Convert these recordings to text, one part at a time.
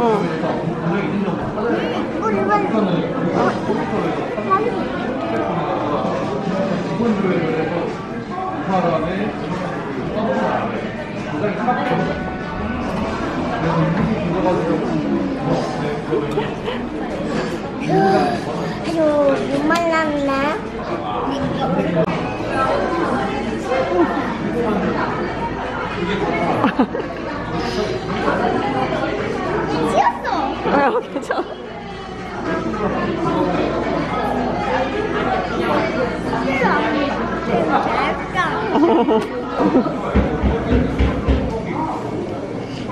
어. 우리 이번 아주 눈말랐네. 미치 아, 괜찮아.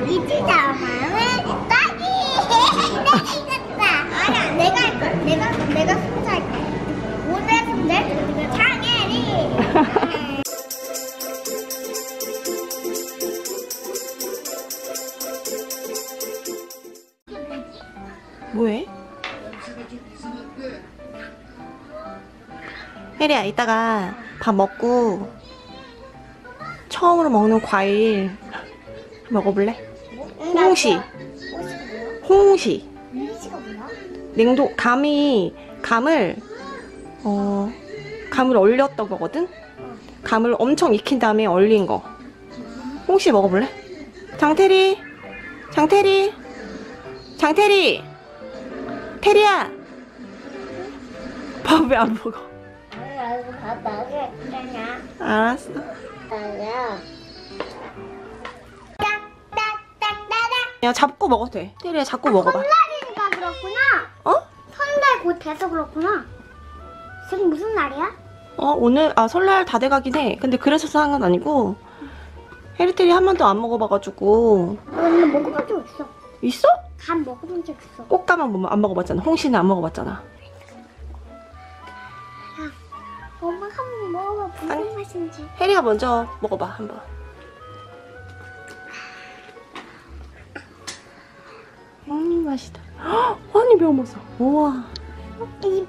이지자 마음에 딱이 이겼다 아니야 내가 할 거야. 내가 내가 승자할게. 오늘 승자 장애리 혜리야, 이따가 밥 먹고 처음으로 먹는 과일 먹어볼래? 홍시. 홍시. 냉동, 감이, 감을, 어, 감을 얼렸던 거거든? 감을 엄청 익힌 다음에 얼린 거. 홍시 먹어볼래? 장태리! 장태리! 장태리! 태리야! 밥 왜 안 먹어? 다 나게 그러냐 알았어. 아니야 야, 잡고 먹어도 돼. 태리야, 잡고 먹어봐. 설날이니까 그렇구나 어? 설날 곧 돼서 그렇구나 지금 무슨 날이야? 어, 오늘, 아, 설날 다 돼가긴 해. 근데 그래서 산 건 아니고, 헤리테리 한 번도 안 먹어봐가지고, 오늘 먹어본 적 있어 있어? 간 먹어본 적 있어 꽃가만 뭐안 먹어봤잖아. 홍시는 안 먹어봤잖아. 먹어봐 무슨 아니. 맛인지 혜리가 먼저 먹어봐, 한번. 음, 맛있다. 헉, 아니, 매운맛어. 우와. 이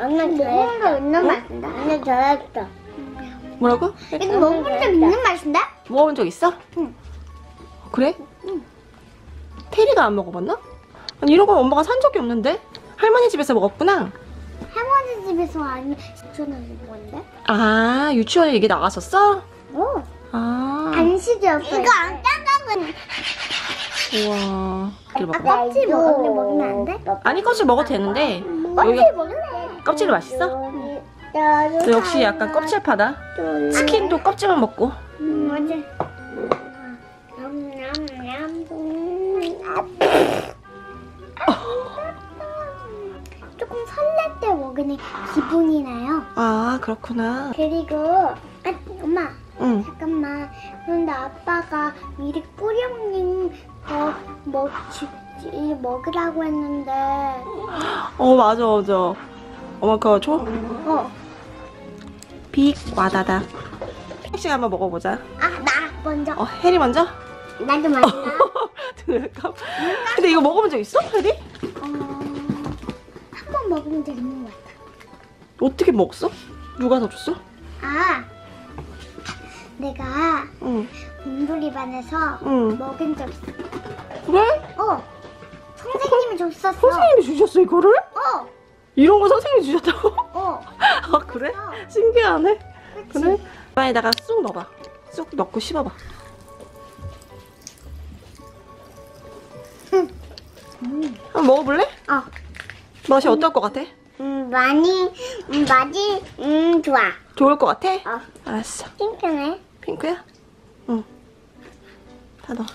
엄마 좋아했어. 있는 맛인데? 엄마 좋아했어. 뭐라고? 이거 먹어본 적 있는 맛인데? 먹어본 적 있어? 응. 그래? 응. 테리가 안 먹어봤나? 아니, 이런 건 엄마가 산 적이 없는데? 할머니 집에서 먹었구나. 할머니 집에서 아니면 시촌에서 먹었는데? 아, 유치원에 이게 나갔었어? 오. 아. 간식이었어. 이거 안 따가운. 우와. 아. 껍질 먹으면 먹으면 안 돼? 아니, 껍질 먹어도 되는데. 껍질 먹을래. 껍질이 맛있어? 너 역시 약간 껍질파다. 치킨도 껍질만 먹고. 음, 맞아. 냠냠냠. 조금 설렐 때 먹으니 기분이 나요. 아, 그렇구나. 그리고 아, 엄마 응. 잠깐만. 그런데 아빠가 미리 뿌려 먹는 거뭐 먹으라고 했는데 어, 맞아, 맞아. 엄마 그거 줘? 어. 빅 와다다. 픽시 한번 먹어보자. 아 나 먼저. 어, 해리 먼저? 나도 먼저. 근데 이거 먹어본 적 있어, 해리? 어, 한 번 먹으면 적 있는 것 같아. 어떻게 먹었어? 누가 더 줬어? 아, 내가 응. 공놀이반에서 응. 먹은 적 있어. 그래? 어, 선생님이 줬었어. 선생님이 주셨어, 이거를? 어, 이런 거 선생님이 주셨다고? 어. 아, 그래? 어, 신기하네. 그치? 그래? 빵에다가 쑥 넣어봐. 쑥 넣고 씹어봐. 음, 한번 먹어볼래? 어, 맛이 어떨 것 같아? 음, 많이, 음, 맛이, 음, 좋아. 좋을 것 같아? 어, 알았어. 핑크네. 핑크야? 응. 다 넣어.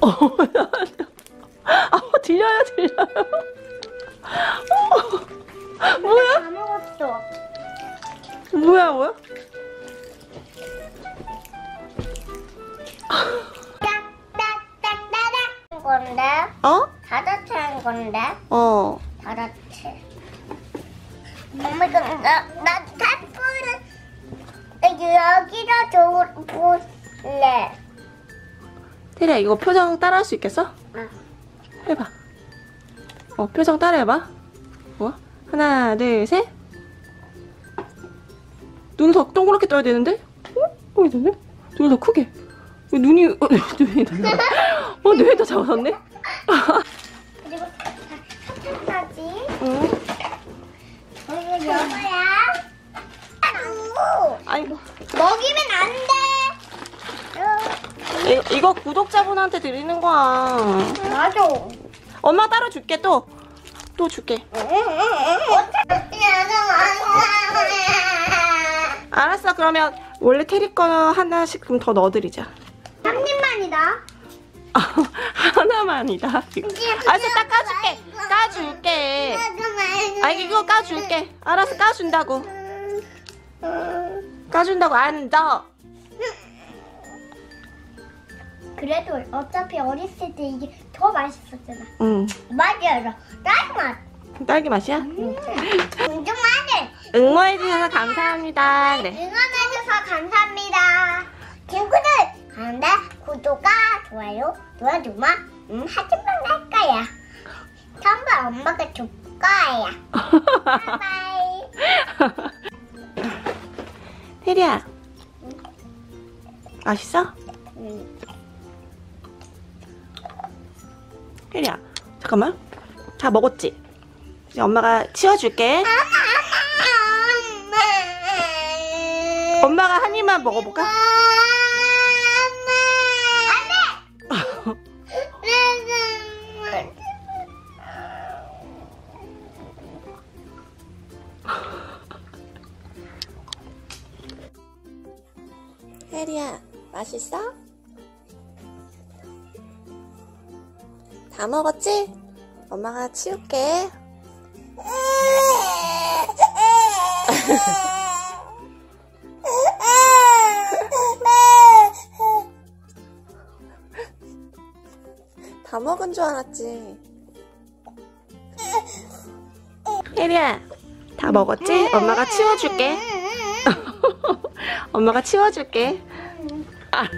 어, 아, 들려요, 들려요. 어, 뭐야? 다 먹었어. 뭐야, 뭐야? 건데, 어? 다다채한 건데, 어. 다다채. 엄마 나, 나 탁구를 여기다 줘볼래. 테리야, 이거 표정 따라 할 수 있겠어? 응. 해봐. 어, 표정 따라 해봐. 뭐? 하나, 둘, 셋. 눈을 더 동그랗게 떠야 되는데? 어? 어, 이러네? 눈을 더 크게. 왜 눈이, 어, 눈이 달라. 어, 더 잡았네? 그리고 사탕까지. 응. 이거 여보야. 아이고. 먹이면 안 돼. 이, 이거 구독자분한테 드리는 거야. 맞아. 엄마 따로 줄게, 또. 또 줄게. 알았어, 그러면 원래 테리 거 하나씩 그럼 더 넣어드리자. 한 입만이다. 하나만이다. 알았어, 딱 까줄게. 까줄게. 아, 이거 까줄게. 알았어, 까준다고. 까준다고 안 더. 그래도 어차피 어렸을 때 이게 더 맛있었잖아. 응. 맞아요. 딸기 맛. 딸기 맛이야? 엄청 많이. 응원해주셔서 감사합니다. 그래. 응원해줘서 감사합니다. 좋아요 눌러주면 음, 하지만 할 거야. 전부 엄마가 줄 거야. 바이바이. 테리야. 맛있어? 음. 테리야. 잠깐만. 다 먹었지? 이제 엄마가 치워줄게. 엄마가 한 입만 먹어볼까? 혜리야, 맛있어? 다 먹었지? 엄마가 치울게. 다 먹은 줄 알았지. 혜리야, 다 먹었지? 엄마가 치워줄게. 엄마가 치워줄게. 아.